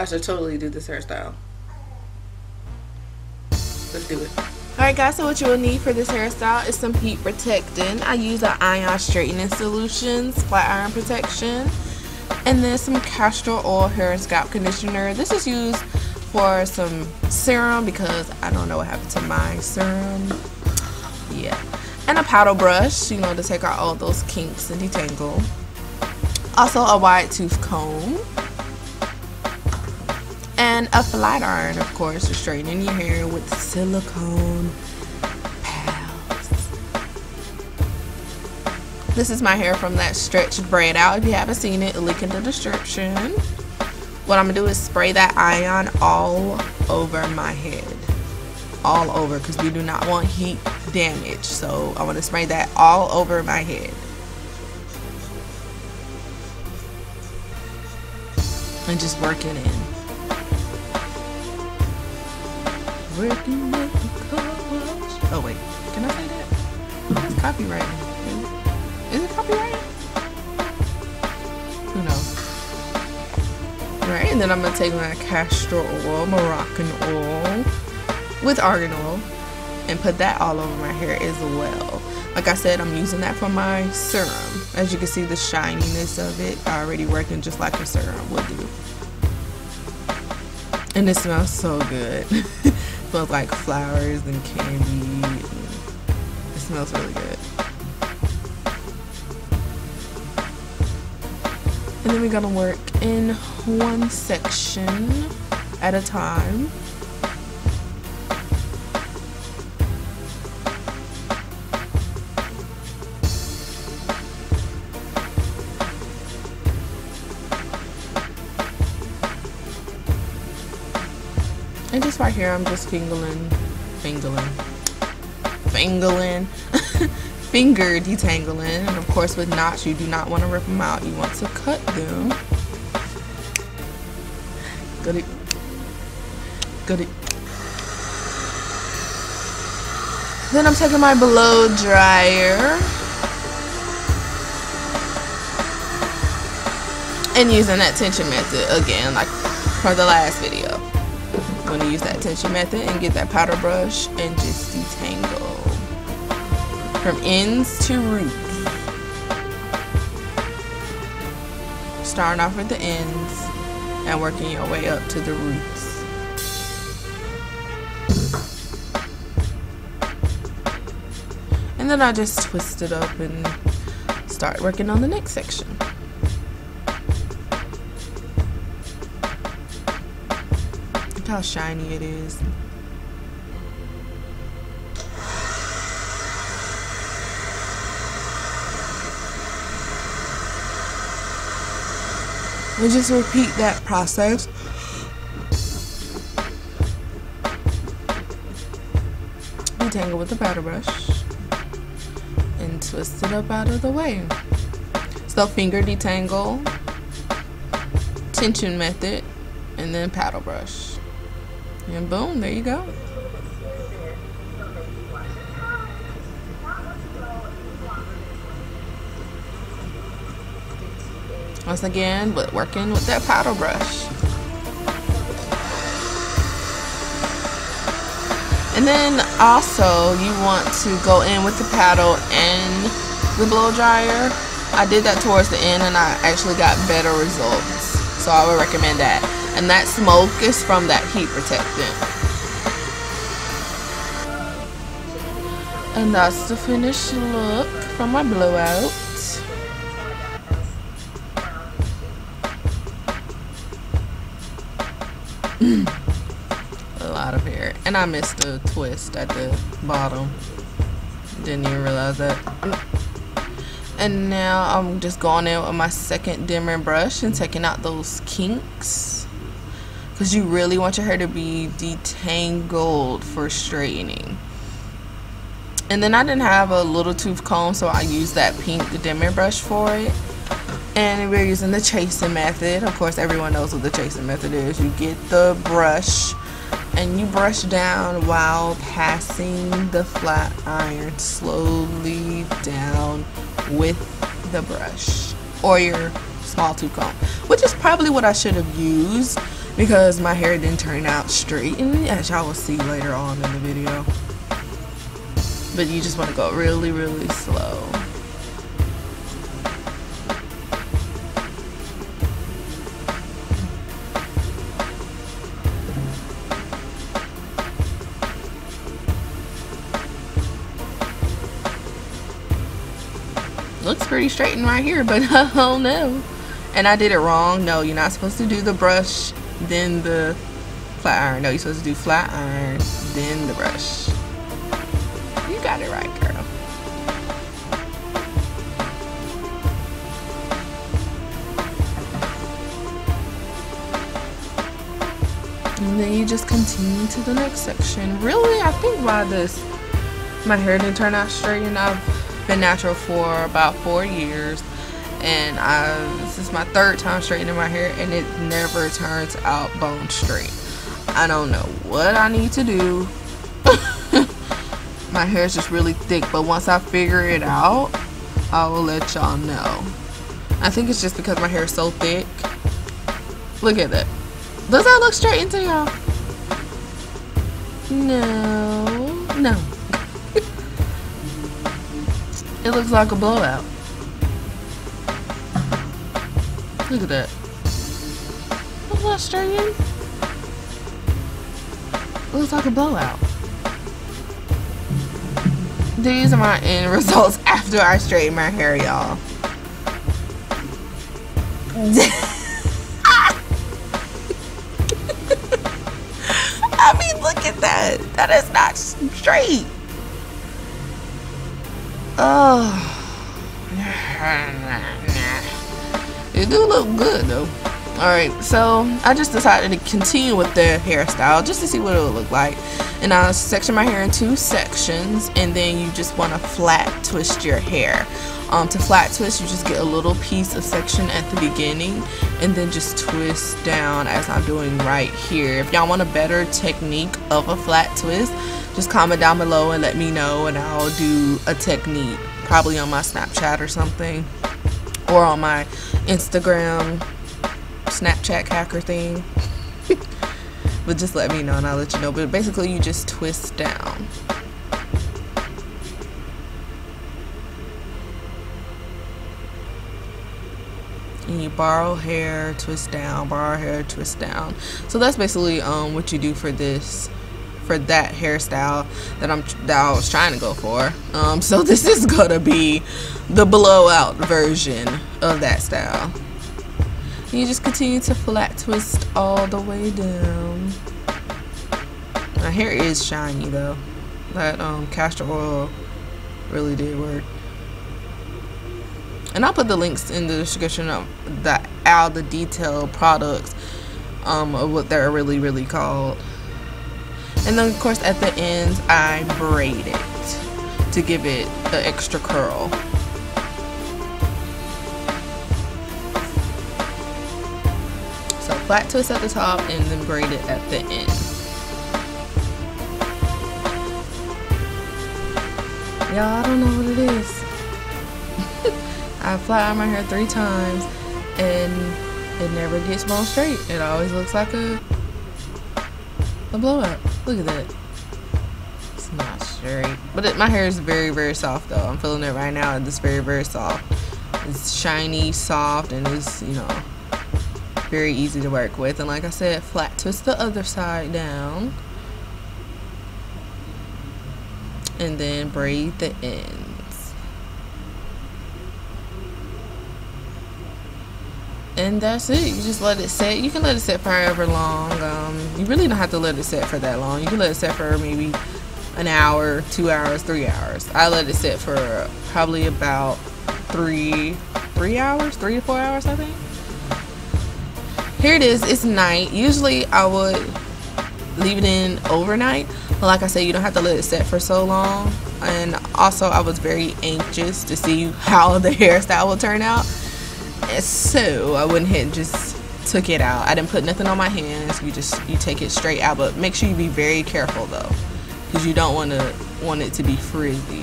I should totally do this hairstyle. Let's do it. Alright guys, so what you will need for this hairstyle is some heat protectant. I use an ion straightening solutions, flat iron protection, and then some castor oil hair and scalp conditioner. This is used for some serum because I don't know what happened to my serum. Yeah. And a paddle brush, you know, to take out all those kinks and detangle. Also a wide tooth comb and a flat iron, of course, for straightening your hair with silicone pals. This is my hair from that stretched braid out. If you haven't seen it, link in the description. What I'm gonna do is spray that ion all over my head. All over, because we do not want heat damage. So I want to spray that all over my head. And just work it in. Working at the wash. Oh wait, can I say that? That's copyright. Is it copyright? Who knows? Right, and then I'm gonna take my castor oil, Moroccan oil, with argan oil, and put that all over my hair as well. Like I said, I'm using that for my serum. As you can see, the shininess of it already working just like a serum would do. And it smells so good. smells like flowers and candy. And it smells really good. And then we're gonna work in one section at a time. And just right here, I'm just fingering, fingering, fingering, finger detangling. And of course, with knots, you do not want to rip them out. You want to cut them. Got it. Got it. Then I'm taking my blow dryer and using that tension method again, like for the last video. I'm gonna use that tension method and get that paddle brush and just detangle from ends to roots. Starting off with the ends and working your way up to the roots. And then I just twist it up and start working on the next section. How shiny it is. We just repeat that process. Detangle with the paddle brush and twist it up out of the way. So finger detangle, tension method, and then paddle brush. And boom, there you go. Once again, but working with that paddle brush. And then also you want to go in with the paddle and the blow dryer. I did that towards the end and I actually got better results. So I would recommend that. And that smoke is from that heat protectant. And that's the finished look from my blowout. a lot of hair. And I missed a twist at the bottom. Didn't even realize that. And now I'm just going in with my second Denman brush and taking out those kinks. Because you really want your hair to be detangled for straightening. And then I didn't have a little tooth comb, so I used that pink Denman brush for it. And we're using the chasing method. Of course, everyone knows what the chasing method is. You get the brush and you brush down while passing the flat iron slowly down with the brush or your small tooth comb, which is probably what I should have used because my hair didn't turn out straight, and as y'all will see later on in the video. But you just want to go really, really slow. looks pretty straightened right here, but oh no. And I did it wrong. No, you're not supposed to do the brush, then the flat iron. No, you're supposed to do flat iron, then the brush. You got it right, girl. And then you just continue to the next section. Really, I think why this, my hair didn't turn out straight and I've been natural for about four years and I this is my third time straightening my hair and it never turns out bone straight. I don't know what I need to do. my hair is just really thick but once I figure it out I will let y'all know. I think it's just because my hair is so thick. Look at that. Does that look straight to y'all? No. No. It looks like a blowout. Look at that. Look that straight in. Looks like a blowout. These are my end results after I straighten my hair, y'all. I mean, look at that. That is not straight. Oh. It do look good though. Alright, so I just decided to continue with the hairstyle just to see what it would look like. And I section my hair in two sections and then you just want to flat twist your hair. Um, to flat twist, you just get a little piece of section at the beginning and then just twist down as I'm doing right here. If y'all want a better technique of a flat twist, just comment down below and let me know and I'll do a technique probably on my Snapchat or something or on my Instagram Snapchat hacker thing. But just let me know and I'll let you know. But basically you just twist down. And you borrow hair twist down borrow hair twist down. So that's basically um what you do for this for that hairstyle that I'm that I was trying to go for. Um, so this is gonna be the blowout version of that style. You just continue to flat twist all the way down. My hair is shiny though. That um, castor oil really did work. And I'll put the links in the description of the all the detailed products um, of what they're really really called. And then of course at the ends I braid it to give it the extra curl. So flat twist at the top and then braid it at the end. Y'all, I don't know what it is. I flat iron my hair three times and it never gets bone straight. It always looks like a a blowout. Look at that. It's not straight. But it, my hair is very, very soft though. I'm feeling it right now. It's very, very soft. It's shiny, soft, and it's, you know, very easy to work with. And like I said, flat twist the other side down. And then braid the end. And that's it. You just let it set. You can let it set for however long. Um, you really don't have to let it set for that long. You can let it set for maybe an hour two hours three hours. I let it set for probably about three three hours three to four hours i think. Here it is. It's night. Usually i would leave it in overnight. But like i said you don't have to let it set for so long. And also i was very anxious to see how the hairstyle will turn out so I went ahead and just took it out. I didn't put nothing on my hands. You just you take it straight out, but make sure you be very careful though, because you don't want to want it to be frizzy.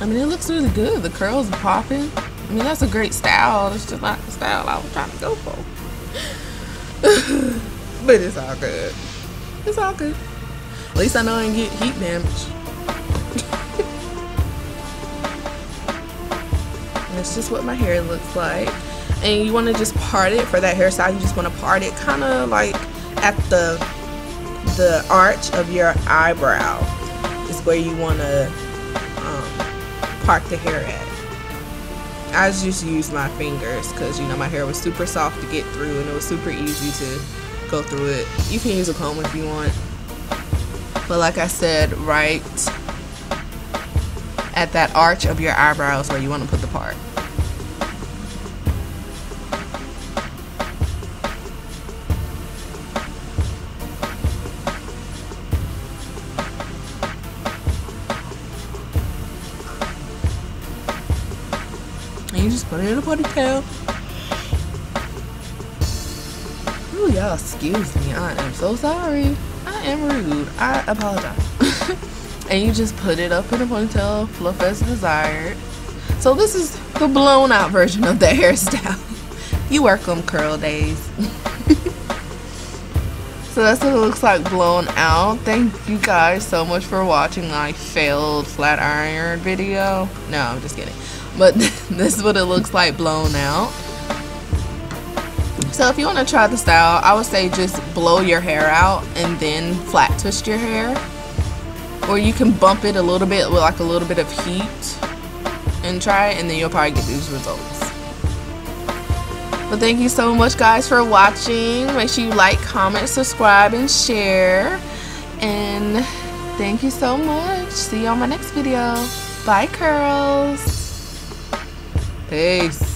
I mean, it looks really good. The curls are popping. I mean, that's a great style. It's just not the style I was trying to go for. but it's all good. It's all good. At least I know I didn't get heat damage. That's just what my hair looks like. And you want to just part it for that hairstyle. You just want to part it kind of like at the the arch of your eyebrow is where you want to um, part the hair at. I just used my fingers because you know my hair was super soft to get through and it was super easy to go through it. You can use a comb if you want. But like I said, right at that arch of your eyebrows where you want to put the part. You just put it in a ponytail. Oh, y'all, excuse me. I am so sorry. I am rude. I apologize. and you just put it up in a ponytail, fluff as desired. So this is the blown out version of the hairstyle. You work them CurlDaze. so that's what it looks like blown out. Thank you guys so much for watching my failed flat iron video. No, I'm just kidding. But this is what it looks like blown out. So if you want to try the style, I would say just blow your hair out and then flat twist your hair. Or you can bump it a little bit with like a little bit of heat and try it and then you'll probably get these results. But thank you so much guys for watching. Make sure you like, comment, subscribe, and share. And thank you so much. See you on my next video. Bye curls. Peace.